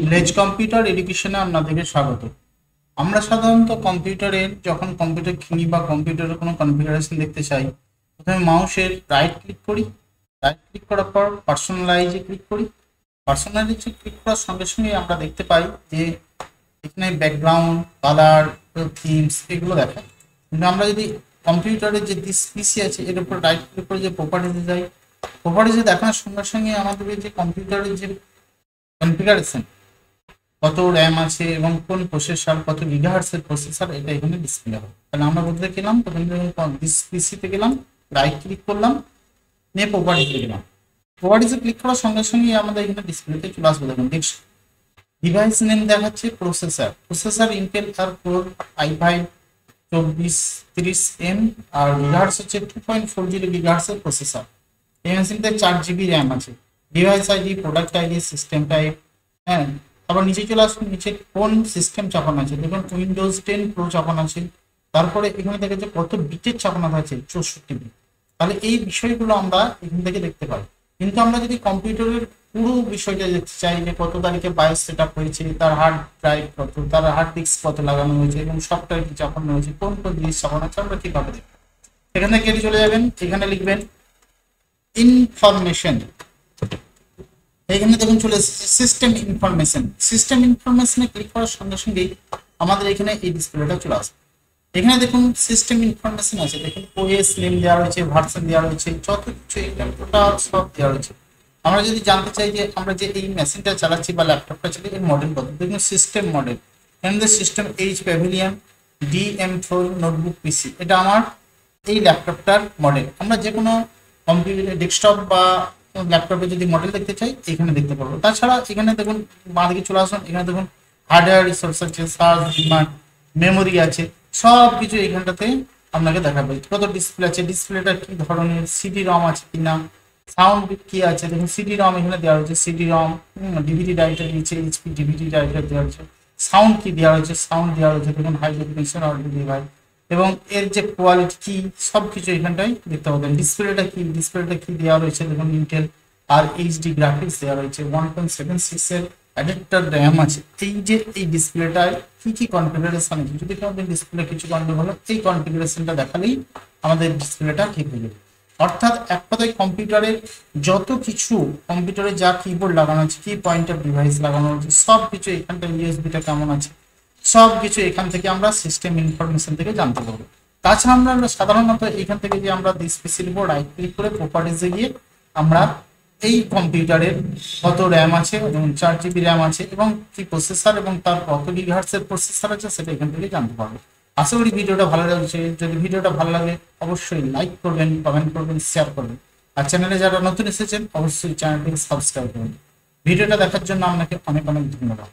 Village computer এডুকেশনে আপনাদেরকে স্বাগত। আমরা সাধারণত কম্পিউটারের, যখন কম্পিউটার কিনি বা কম্পিউটারের কোনো কনফিগারেশন দেখতে চাই, প্রথমে মাউসের রাইট ক্লিক করি। রাইট ক্লিক করার পর পার্সোনালাইজে ক্লিক করি। পার্সোনালাইজে ক্লিক করার সঙ্গে সঙ্গে আমরা দেখতে পাই যে, এখানে ব্যাকগ্রাউন্ড কালার থিমস এগুলো দেখায়। কিন্তু আমরা যদি কম্পিউটারের যে দিস পিসি আছে, এর উপর রাইট ক্লিক করে যে প্রপার্টিতে যাই প্রপার্টিতে দেখানোর সঙ্গে সঙ্গে আমাদের যে কম্পিউটারের যে কনফিগারেশন কত র্যাম আছে এবং কোন প্রসেসর কত গিগাহার্টসের প্রসেসর এটা এখানে ডিসপ্লে হবে। তাহলে আমরা বলতে গেলাম, প্রথমে পিসিতে গেলাম রাইট ক্লিক করলাম, নিয়ে প্রপার্টিতে গেলাম। প্রপার্টিতে ক্লিক করার সঙ্গে সঙ্গে আমাদের এখানে ডিসপ্লেতে চলে আসবে। দেখুন নেক্সট ডিভাইস নেম দেখাচ্ছে processor processor Intel R four I five চব্বিশ তিরিশ এম আর গিগাহার্টস হচ্ছে টু পয়েন্ট ফোর জিরো গিগাহার্টসের প্রসেসর এই মেশিনতে চার জিবি র্যাম আছে। Device ID product ID system type হ্যাঁ তারপর নিচে চলে আসুন, নিচে কোন সিস্টেম চাপানো আছে? দেখুন উইন্ডোজ টেন প্রো চাপানো আছে। তারপরে এখানে দেখা যাচ্ছে কত বিটের চাপানো আছে চৌষট্টি বিট তাহলে এই বিষয়গুলো আমরা এখান থেকে দেখতে পাই। কিন্তু আমরা যদি কম্পিউটারের পুরো বিষয়টা দেখতে চাই, যে কত তারিখে বায়োস সেট আপ হয়েছে, তার হার্ড ড্রাইভ কত, তার হার্ড ডিস্ক কত লাগানো হয়েছে, এবং সফটওয়্যার কি চাপানো হয়েছে, কোন কোন জিনিস চাপানো আছে আমরা কীভাবে দেখব? এখানে কেটে চলে যাবেন। এখানে লিখবেন ইনফরমেশন এখানে দেখুন চলে এসেছে সিস্টেম ইনফরমেশন সিস্টেম ইনফরমেশনে ক্লিক করার সঙ্গে সঙ্গেই আমাদের এখানে এই ডিসপ্লেটা চলে আসবে। এখানে দেখুন সিস্টেম ইনফরমেশন আছে। দেখুন ওএস নেম দেওয়া রয়েছে ভার্সন দেওয়া রয়েছে, যত কিছু টোটাল সব দেওয়া রয়েছে। আমরা যদি জানতে চাই যে আমরা যে এই মেশিনটা চালাচ্ছি বা ল্যাপটপটা চালাচ্ছি এর মডেল কত? দেখুন সিস্টেম মডেল এখানে system H pavilion D M four notebook PC এটা আমার এই ল্যাপটপটার মডেল আমরা যে কোনো কম্পিউটার ডেস্কটপ বা ল্যাপটপে যদি মডেল দেখতে চাই, এখানে দেখতে পারব তাছাড়া এখানে দেখুন বাঁ দিকে চলে আসুন, এখানে দেখুন হার্ডওয়্যার রিসোর্স আছে সার্চ ডিমান্ড মেমোরি আছে সব কিছু এখানটাতে আপনাকে দেখাবে। কত ডিসপ্লে আছে? ডিসপ্লেটা কি ধরনের? সিডি রম আছে কিনা? সাউন্ড কি আছে? দেখুন সিডি রম এখানে দেওয়া হয়েছে সিডি রম ডিভিডি রাইটার নিচে এইচপি ডিভিডি রাইটার দেওয়া হয়েছে সাউন্ড কি দেওয়া হয়েছে সাউন্ড দেওয়া হয়েছে দেখুন হাই ডেফিনেশন অডিও ডিভাইস এবং এর যে কোয়ালিটি কি সব কিছু এখানটাই দেখতে পাবেন। ডিসপ্লেটা কি? ডিসপ্লেটা কি দেওয়া রয়েছে? দেখুন ইন্টেল আর এইচডি গ্রাফিক্স দেওয়া রয়েছে। ওয়ান পয়েন্ট সেভেন সিক্স এর অ্যাডাপ্টার র্যাম আছে। এই যে, এই ডিসপ্লেটায় কি কি কনফিগারেশন আছে? যদি আমাদের ডিসপ্লে কিছু কনফিগার হলো এই কনফিগারেশনটা দেখালেই আমাদের ডিসপ্লেটা ঠিক হয়ে যাবে। অর্থাৎ এক কথায় কম্পিউটারের যত কিছু কম্পিউটারে যা কিবোর্ড লাগানো আছে কি পয়েন্টার ডিভাইস লাগানো আছে সব কিছু এখানটা ইউএসবিটা কেমন আছে? সব কিছু এখান থেকে আমরা সিস্টেম ইনফরমেশন থেকে জানতে পারব। তাছাড়া আমরা সাধারণত এখান থেকে যে আমরা ডিসপিসির উপর রাইট ক্লিক করে প্রপার্টিসে গিয়ে আমরা এই কম্পিউটারের কত র্যাম আছে এবং চার জিবি র্যাম আছে এবং কি প্রসেসর এবং তার কত গিগাহার্টসের প্রসেসর আছে সেটা এখান থেকে জানতে পারব। আশা করি ভিডিওটা ভালো লাগছে। যদি ভিডিওটা ভালো লাগে, অবশ্যই লাইক করবেন কমেন্ট করবেন শেয়ার করবেন। আর চ্যানেলে যারা নতুন এসেছেন, অবশ্যই চ্যানেলটিকে সাবস্ক্রাইব করবেন ভিডিওটা দেখার জন্য আপনাকে অনেক অনেক ধন্যবাদ।